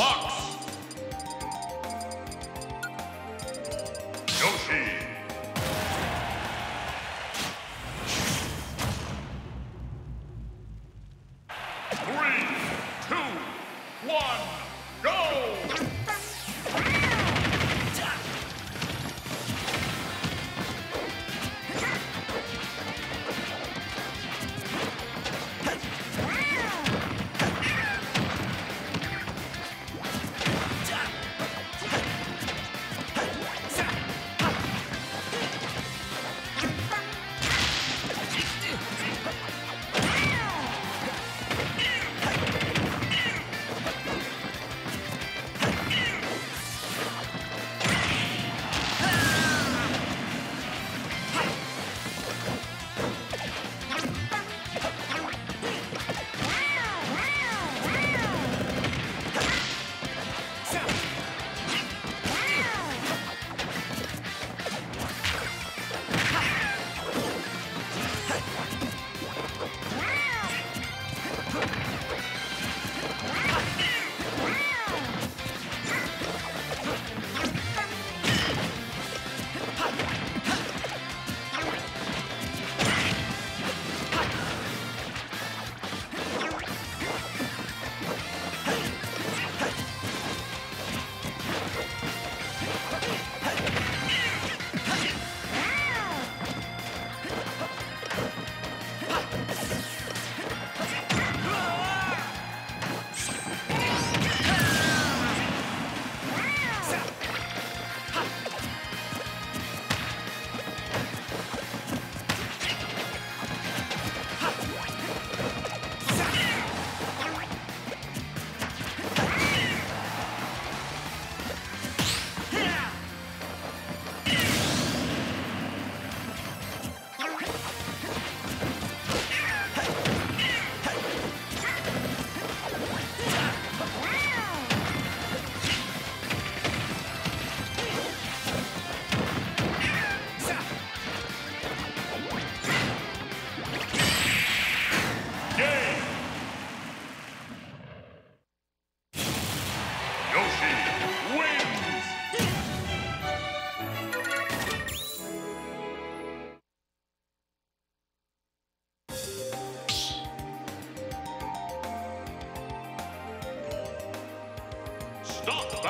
Fox.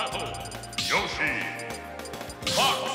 Battle. Yoshi. Fox.